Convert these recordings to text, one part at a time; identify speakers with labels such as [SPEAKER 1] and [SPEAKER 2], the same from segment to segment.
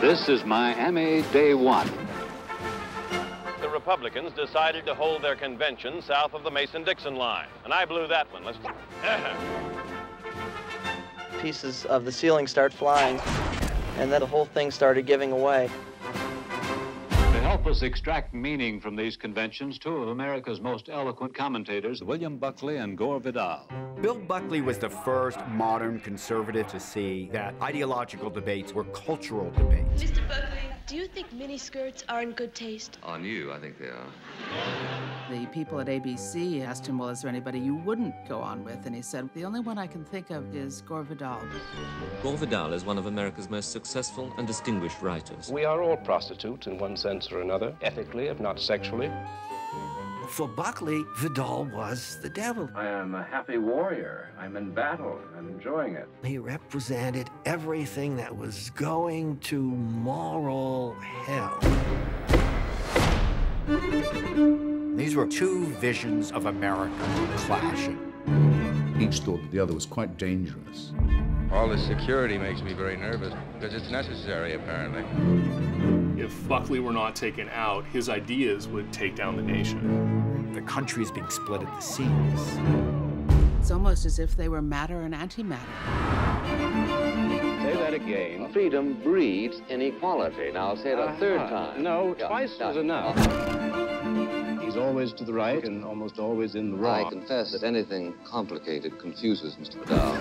[SPEAKER 1] This is Miami Day One.
[SPEAKER 2] The Republicans decided to hold their convention south of the Mason-Dixon line, and I blew that one. Let's.
[SPEAKER 3] Pieces of the ceiling start flying, and then the whole thing started giving away.
[SPEAKER 1] To help us extract meaning from these conventions, two of America's most eloquent commentators, William Buckley and Gore Vidal.
[SPEAKER 4] Bill Buckley was the first modern conservative to see that ideological debates were cultural debates.
[SPEAKER 5] Mr. Buckley, do you think miniskirts are in good taste?
[SPEAKER 6] On you, I think they are.
[SPEAKER 7] The people at ABC asked him, Well, is there anybody you wouldn't go on with? And he said, The only one I can think of is Gore Vidal.
[SPEAKER 8] Gore Vidal is one of America's most successful and distinguished writers.
[SPEAKER 9] We are all prostitutes in one sense or another, ethically, if not sexually.
[SPEAKER 10] For Buckley, Vidal was the devil.
[SPEAKER 11] I am a happy warrior. I'm in battle. I'm enjoying it.
[SPEAKER 10] He represented everything that was going to moral hell.
[SPEAKER 4] These were two visions of America clashing.
[SPEAKER 12] Each thought that the other was quite dangerous.
[SPEAKER 13] All this security makes me very nervous because it's necessary, apparently.
[SPEAKER 14] If Buckley were not taken out, his ideas would take down the nation.
[SPEAKER 4] The country is being split at the seams.
[SPEAKER 7] It's almost as if they were matter and antimatter.
[SPEAKER 15] Say that again. Freedom breeds inequality. Now, I'll say it a
[SPEAKER 9] Uh-huh.
[SPEAKER 15] third time.
[SPEAKER 9] No,
[SPEAKER 15] Yeah,
[SPEAKER 9] twice
[SPEAKER 15] yeah.
[SPEAKER 9] is enough.
[SPEAKER 12] He's always to the right and almost always in the wrong.
[SPEAKER 15] I confess that anything complicated confuses Mr. Vidal.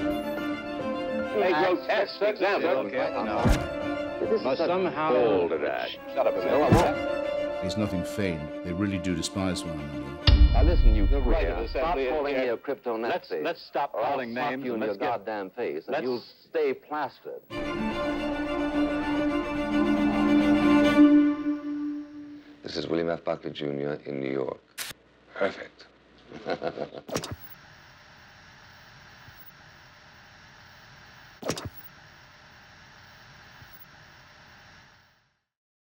[SPEAKER 9] A grotesque example.
[SPEAKER 12] Okay, no.
[SPEAKER 15] This
[SPEAKER 9] Must
[SPEAKER 15] is
[SPEAKER 9] somehow
[SPEAKER 15] bold
[SPEAKER 9] dash.
[SPEAKER 15] attack.
[SPEAKER 9] Shut up a minute.
[SPEAKER 12] He's nothing feigned. They really do despise one another.
[SPEAKER 15] Now listen, you
[SPEAKER 9] The right
[SPEAKER 15] queer.
[SPEAKER 9] of
[SPEAKER 15] Stop calling me a crypto
[SPEAKER 9] Let's,
[SPEAKER 15] Nazi.
[SPEAKER 9] let's stop
[SPEAKER 15] or I'll
[SPEAKER 9] calling
[SPEAKER 15] slap
[SPEAKER 9] names
[SPEAKER 15] you in your
[SPEAKER 9] let's get...
[SPEAKER 15] goddamn face, and
[SPEAKER 9] let's-
[SPEAKER 15] you'll stay plastered.
[SPEAKER 6] This is William F. Buckley Jr. in New York. Perfect.